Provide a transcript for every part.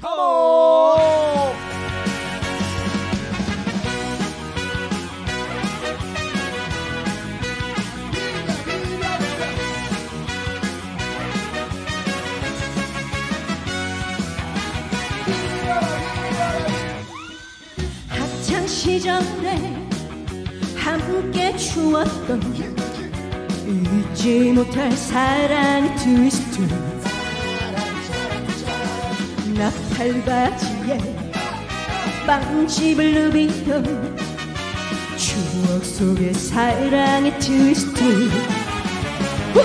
컴온 학창 시절에 함께 추웠던 잊지 못할 사랑의 트위스트 나팔바지에 빵집을 누비던 추억 속의 사랑의 트위스트 후!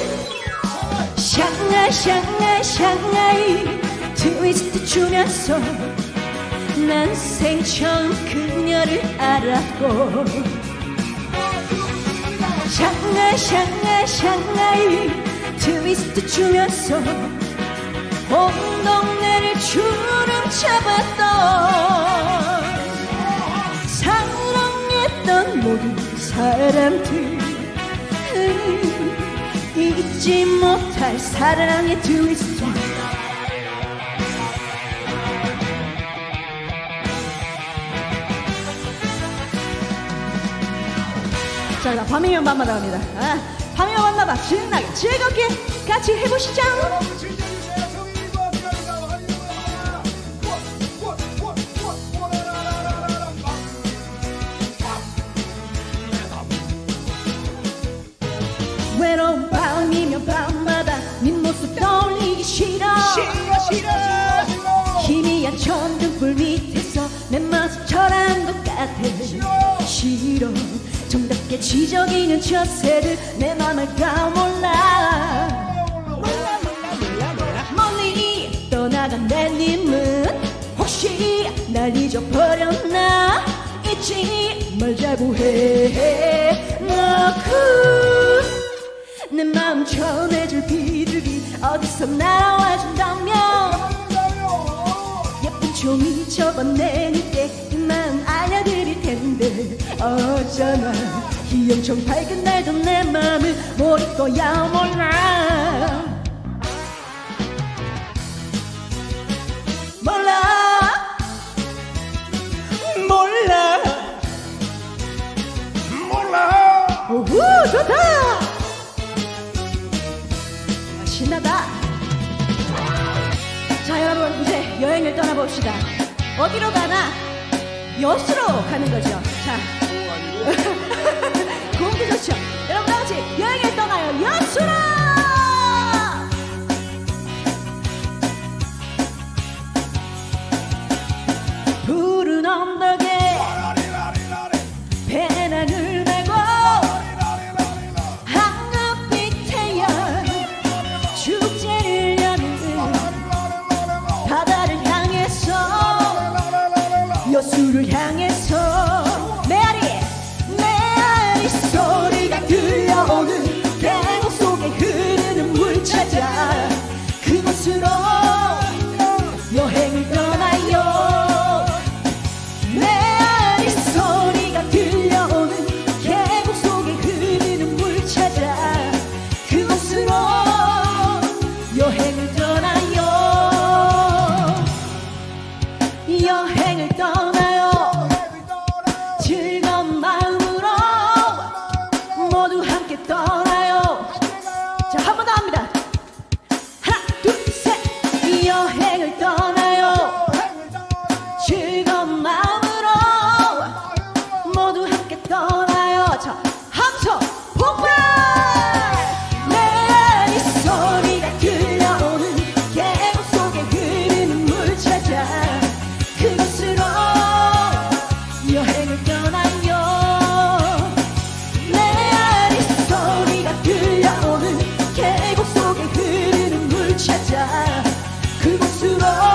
샹하이 샹하이 샹하이 트위스트 추면서 난 생처음 그녀를 알았고 샹하이 샹하이 샹하이 트위스트 추면서 온 동네를 주름 잡았던 사랑했던 모든 사람들 잊지 못할 사랑의 트위스트 자, 자, 밤이면 밤마다 갑니다. 아, 밤이면 밤마다 신나게 즐겁게 같이 해보시죠. 내 모습 처럼 똑같아. 싫어. 정답게 지저귀는 처세를 내 맘을 까몰라. 몰라 멀리 떠나간 내 님은 혹시 날 잊어버렸나 잊지 말자고 해 너그 내 마음 전해줄 비둘기 어디서 나와준다면 예쁜 종이 접어내 니께 이 마음 알려드릴 텐데 어쩌나 희영청 밝은 날도 내 마음을 모를 거야 몰라. 몰라. 몰라. 몰라. 우후 좋다. 아, 신나다. 자 여러분 이제 여행을 떠나봅시다. 어디로 가나 여수로 가는 거죠. 자 여수를 향해서 메아리 메아리 소리가 들려오는 계곡 속에 흐르는 물 찾아 그곳으로 떠나요. 자 한 번 더 합니다. 하나 둘 셋 이 여행을 떠나요. 즐거운 마음. love.